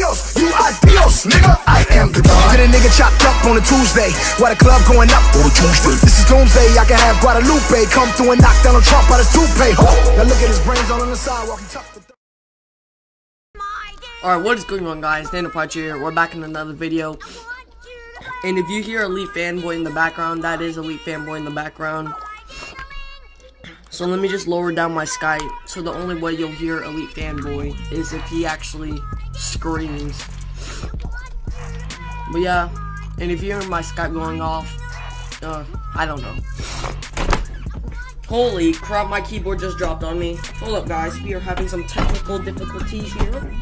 Dios, you are Dios, nigga. I am the God. Get a nigga chopped up on a Tuesday. Why the club going up on a Tuesday? This is doomsday. I can have Guadalupe come through and knock Donald Trump out his toupee. Now look at his brains all on the sidewalk. He tucked Alright, what is going on guys? Nano Prodigy here. We're back in another video. And if you hear Elite Fanboy in the background, that is Elite Fanboy in the background. So let me just lower down my Skype. So the only way you'll hear Elite Fanboy is if he actually screams. But yeah, and if you hear my Skype going off, uh, I don't know. Holy crap, my keyboard just dropped on me. Hold up guys, we are having some technical difficulties here.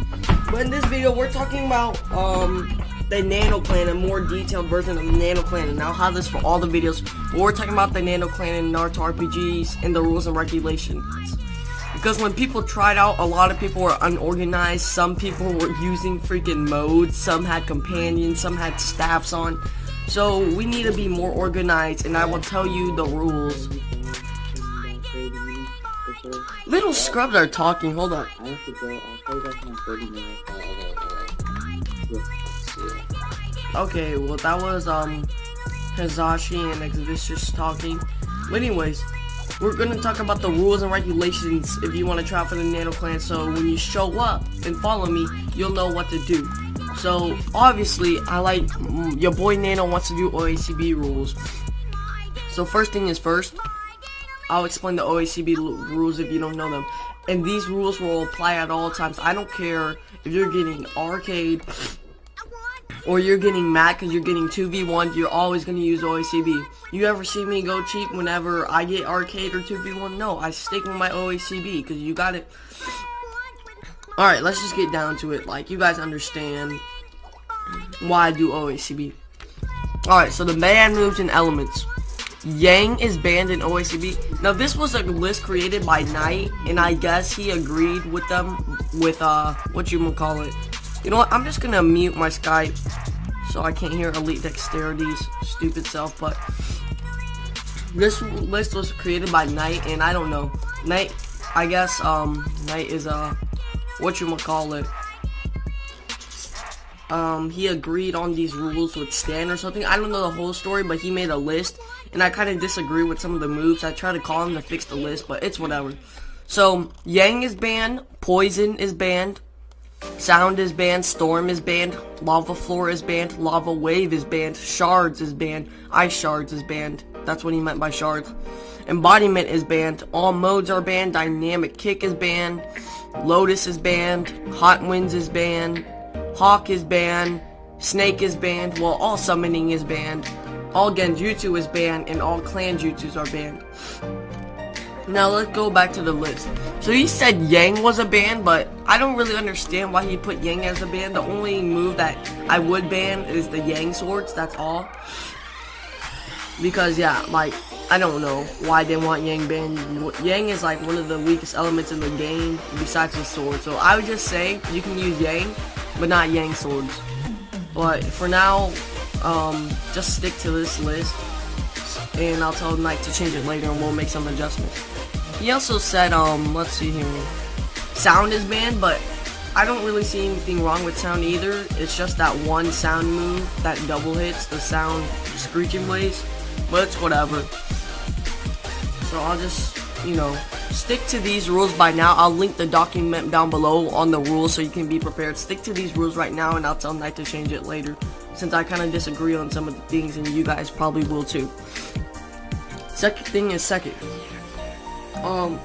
But in this video, we're talking about, um, the Nano Clan, a more detailed version of the Nano Clan, and I'll have this for all the videos. But we're talking about the Nano Clan in Naruto RPGs and the rules and regulations. Because when people tried out, a lot of people were unorganized, some people were using freaking modes, some had companions, some had staffs on. So we need to be more organized, and I will tell you the rules. Little scrubs are talking, hold on. I have to go. I'll call you back in 30 minutes. Okay, well that was um Hazashi and Exvicious talking. But anyways, we're gonna talk about the rules and regulations if you want to try for the Nano Clan. So when you show up and follow me, you'll know what to do. So obviously, I like mm, your boy Nano wants to do OACB rules. So first thing is first, I'll explain the OACB rules if you don't know them. And these rules will apply at all times. I don't care if you're getting arcade or you're getting mad because you're getting 2v1, you're always going to use OACB. You ever see me go cheap whenever I get arcade or 2v1? No, I stick with my OACB because you got it. Alright, let's just get down to it. Like, you guys understand why I do OACB. Alright, so the band moves and elements. Yang is banned in OACB. Now this was a list created by Knight, and I guess he agreed with them with uh what you call it. You know what? I'm just gonna mute my Skype so I can't hear Elite Dexterity's stupid self. But this list was created by Knight, and I don't know. Knight, I guess um Knight is uh what you call it. Um, he agreed on these rules with Stan or something. I don't know the whole story, but he made a list, and I kind of disagree with some of the moves. I try to call him to fix the list, but it's whatever. So, Yang is banned, Poison is banned, Sound is banned, Storm is banned, Lava Floor is banned, Lava Wave is banned, Shards is banned, Ice Shards is banned. That's what he meant by shards. Embodiment is banned, all modes are banned, Dynamic Kick is banned, Lotus is banned, Hot Winds is banned, Hawk is banned, Snake is banned, well all summoning is banned, all Genjutsu is banned, and all clan jutsus are banned. Now let's go back to the list. So he said Yang was a ban, but I don't really understand why he put Yang as a ban. The only move that I would ban is the Yang swords, that's all. Because yeah, like, I don't know why they want Yang banned. Yang is like one of the weakest elements in the game besides the sword. So I would just say you can use Yang, but not Yang swords. But for now, um, just stick to this list. And I'll tell Knight to change it later and we'll make some adjustments. He also said, um, let's see here. Sound is banned, but I don't really see anything wrong with sound either. It's just that one sound move that double hits the sound screeching blaze. But it's whatever. So I'll just, you know, stick to these rules by now. I'll link the document down below on the rules so you can be prepared. Stick to these rules right now and I'll tell Knight to change it later. Since I kind of disagree on some of the things and you guys probably will too. Second thing is second. Um,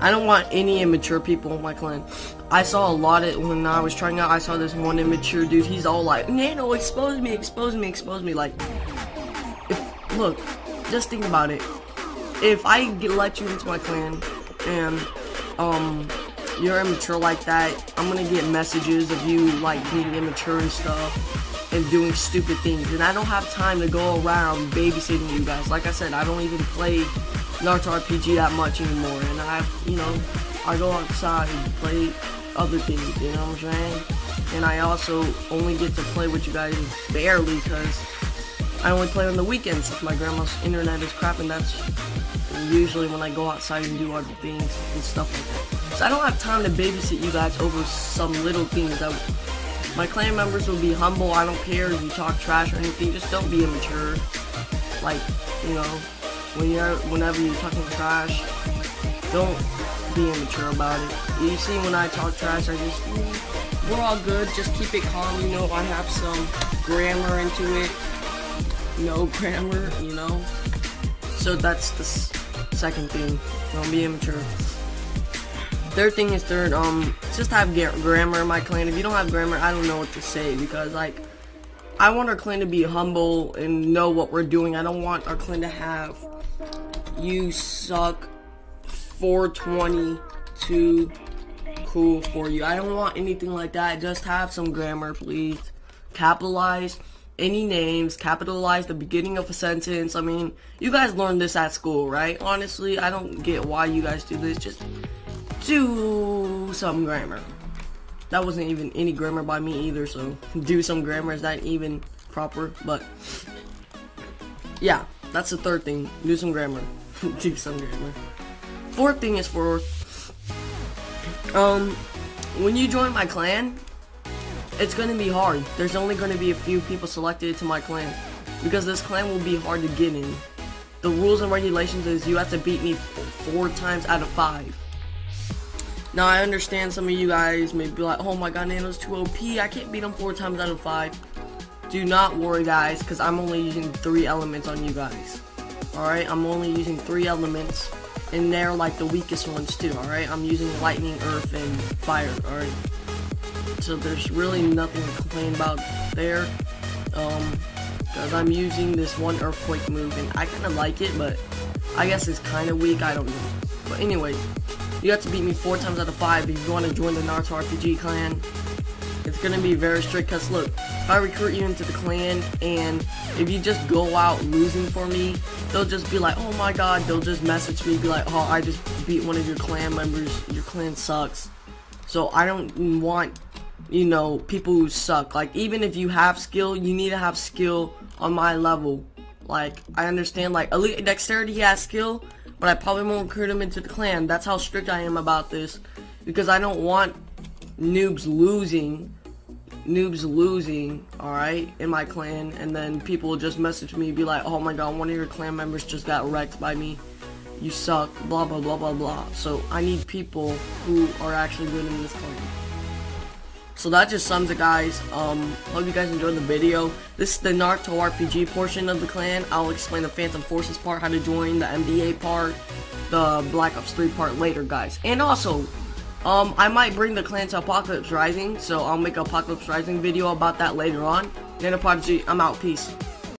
I don't want any immature people in my clan. I saw a lot of when I was trying out. I saw this one immature dude. He's all like, "Nano, expose me, expose me, expose me." Like, if, look, just think about it. If I get, let you into my clan and um you're immature like that, I'm gonna get messages of you like being immature and stuff and doing stupid things. And I don't have time to go around babysitting you guys. Like I said, I don't even play Naruto RPG that much anymore. And I, you know, I go outside and play other things, you know what I'm saying? And I also only get to play with you guys barely because I only play on the weekends if my grandma's internet is crap and that's usually when I go outside and do other things and stuff like that. So I don't have time to babysit you guys over some little things that my clan members will be humble. I don't care if you talk trash or anything. Just don't be immature. Like, you know, when you're whenever you're talking trash, don't be immature about it. You see, when I talk trash, I just mm, we're all good. Just keep it calm. You know, I have some grammar into it. No grammar, you know. So that's the second thing. Don't be immature. Third thing is third, um, just have grammar in my clan. If you don't have grammar, I don't know what to say because like, I want our clan to be humble and know what we're doing. I don't want our clan to have you suck 420 too cool for you. I don't want anything like that. Just have some grammar, please. Capitalize any names, capitalize the beginning of a sentence. I mean, you guys learned this at school, right? Honestly, I don't get why you guys do this. Just do some grammar. That wasn't even any grammar by me either, so do some grammar is not even proper, but yeah, that's the third thing. Do some grammar. do some grammar. Fourth thing is for um when you join my clan, it's gonna be hard. There's only gonna be a few people selected to my clan. Because this clan will be hard to get in. The rules and regulations is you have to beat me four times out of five. Now, I understand some of you guys may be like, oh my god, Nano's too OP. I can't beat him four times out of five. Do not worry, guys, because I'm only using three elements on you guys. Alright, I'm only using three elements, and they're like the weakest ones too, alright? I'm using lightning, earth, and fire, alright? So there's really nothing to complain about there. Um, because I'm using this one earthquake move, and I kind of like it, but I guess it's kind of weak, I don't know. But anyway, you have to beat me four times out of five if you want to join the Naruto RPG clan. It's gonna be very strict, cause look, if I recruit you into the clan, and if you just go out losing for me, they'll just be like, oh my god, they'll just message me, be like, oh, I just beat one of your clan members, your clan sucks. So I don't want, you know, people who suck. Like, even if you have skill, you need to have skill on my level. Like, I understand, like, Elite Dexterity has skill, but I probably won't recruit him into the clan. That's how strict I am about this. Because I don't want noobs losing. Noobs losing, alright, in my clan. And then people will just message me be like, oh my god, one of your clan members just got wrecked by me. You suck, blah blah blah blah blah. So I need people who are actually good in this clan. So that just sums it guys. Um, hope you guys enjoyed the video. This is the Naruto RPG portion of the clan. I'll explain the Phantom Forces part, how to join, the MDA part, the Black Ops 3 part later guys. And also, um, I might bring the clan to Apocalypse Rising, so I'll make an Apocalypse Rising video about that later on. Nano Prodigy, I'm out. Peace.